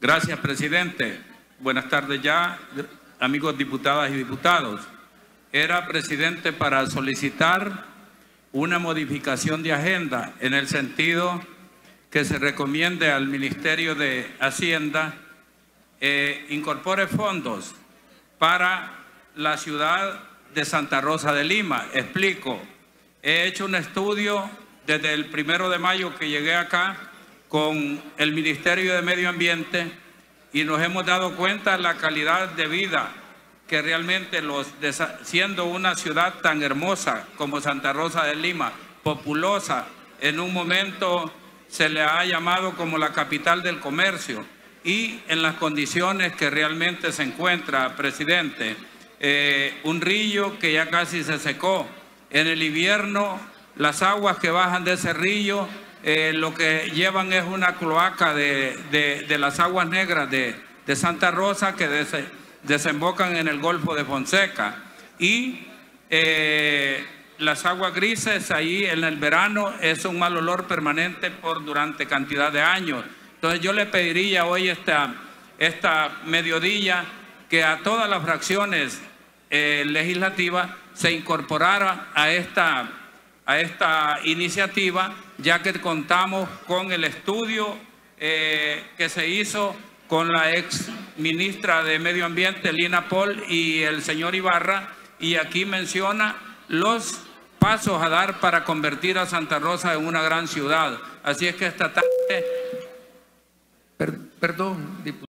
Gracias, presidente. Buenas tardes ya, amigos diputadas y diputados. Era presidente para solicitar una modificación de agenda en el sentido que se recomiende al Ministerio de Hacienda eh, incorpore fondos para la ciudad de Santa Rosa de Lima. Explico, he hecho un estudio desde el primero de mayo que llegué acá con el Ministerio de Medio Ambiente y nos hemos dado cuenta de la calidad de vida que realmente los, siendo una ciudad tan hermosa como Santa Rosa de Lima, populosa, en un momento se le ha llamado como la capital del comercio y en las condiciones que realmente se encuentra, presidente, eh, un rillo que ya casi se secó. En el invierno, las aguas que bajan de ese rillo, eh, lo que llevan es una cloaca de, las aguas negras de, Santa Rosa que desembocan en el Golfo de Fonseca. Y eh, las aguas grises ahí en el verano es un mal olor permanente por durante cantidad de años. Entonces yo le pediría hoy esta, esta mediodía que a todas las fracciones eh, legislativas se incorporara a esta, a esta iniciativa, ya que contamos con el estudio eh, que se hizo con la ex ministra de Medio Ambiente, Lina Paul, y el señor Ibarra, y aquí menciona los pasos a dar para convertir a Santa Rosa en una gran ciudad. Así es que esta tarde, perdón, diputado.